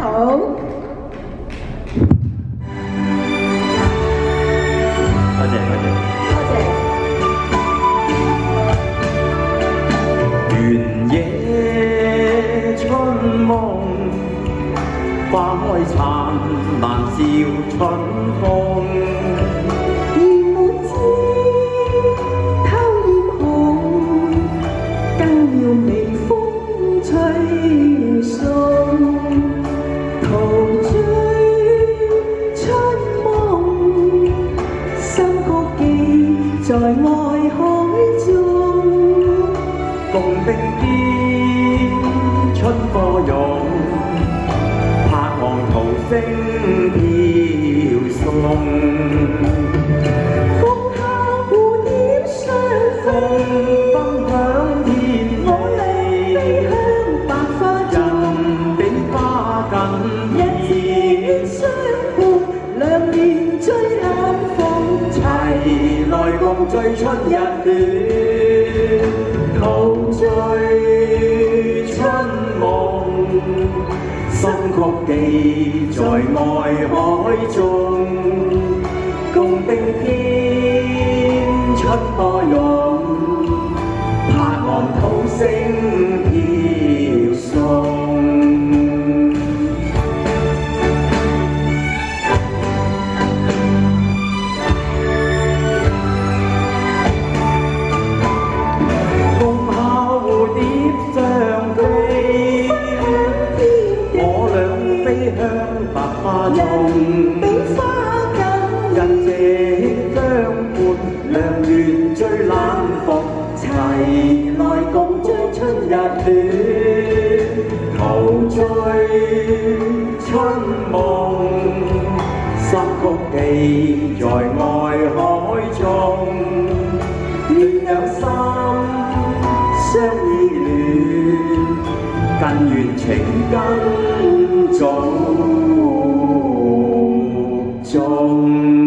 好。多謝多謝。多謝。原野春夢，花開燦爛照春風。願滿枝偷豔紅，更要微風吹在愛海中。共冰天春波湧，拍岸濤聲飄送。風下蝴蝶相風，分享天我倆飛地，向百花中。人比花更醉春日暖，陶醉春梦，心曲寄在爱海中，共并肩出波浪，拍岸涛声遍。飛向百花中。比花更人這相伴，良緣最冷伏，齊來共醉春日暖，陶醉春夢，心曲記在愛海中，暖兩心相依戀，更願情根 Om